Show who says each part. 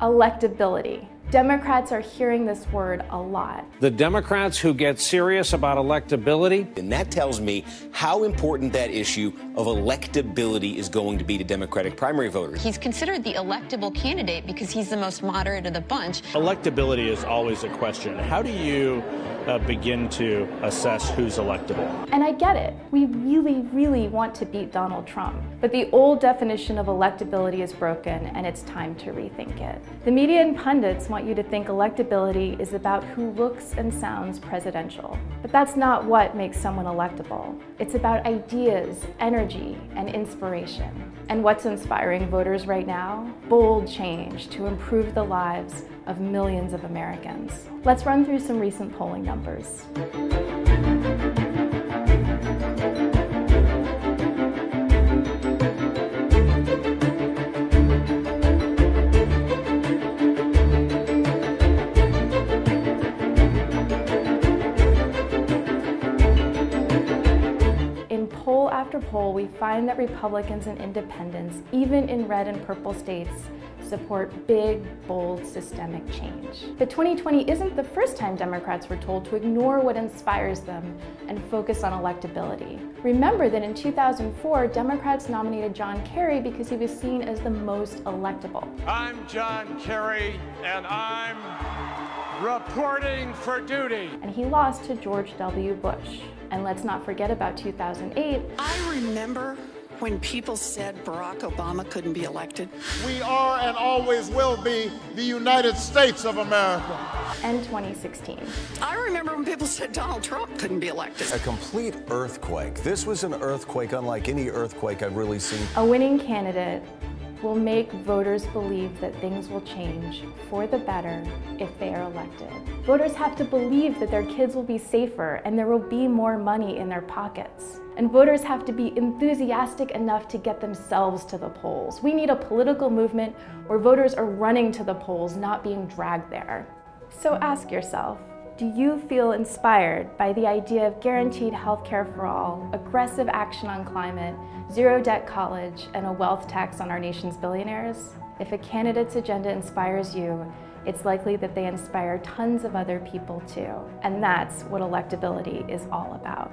Speaker 1: Electability. Democrats are hearing this word a lot.
Speaker 2: The Democrats who get serious about electability.
Speaker 3: And that tells me how important that issue of electability is going to be to Democratic primary voters.
Speaker 4: He's considered the electable candidate because he's the most moderate of the bunch.
Speaker 5: Electability is always a question. How do you uh, begin to assess who's electable?
Speaker 1: And I get it. We really, really want to beat Donald Trump. But the old definition of electability is broken and it's time to rethink it. The media and pundits want you to think electability is about who looks and sounds presidential. But that's not what makes someone electable. It's about ideas, energy, and inspiration. And what's inspiring voters right now? Bold change to improve the lives of millions of Americans. Let's run through some recent polling numbers. After poll, we find that Republicans and independents, even in red and purple states, support big, bold, systemic change. But 2020 isn't the first time Democrats were told to ignore what inspires them and focus on electability. Remember that in 2004, Democrats nominated John Kerry because he was seen as the most electable.
Speaker 6: I'm John Kerry, and I'm reporting for duty.
Speaker 1: And he lost to George W. Bush. And let's not forget about 2008.
Speaker 7: I remember when people said Barack Obama couldn't be elected.
Speaker 8: We are and always will be the United States of America.
Speaker 1: And 2016.
Speaker 7: I remember when people said Donald Trump couldn't be elected.
Speaker 9: A complete earthquake. This was an earthquake unlike any earthquake I've really seen.
Speaker 1: A winning candidate will make voters believe that things will change for the better if they are elected. Voters have to believe that their kids will be safer and there will be more money in their pockets. And voters have to be enthusiastic enough to get themselves to the polls. We need a political movement where voters are running to the polls, not being dragged there. So ask yourself, do you feel inspired by the idea of guaranteed health care for all, aggressive action on climate, zero debt college, and a wealth tax on our nation's billionaires? If a candidate's agenda inspires you, it's likely that they inspire tons of other people too. And that's what electability is all about.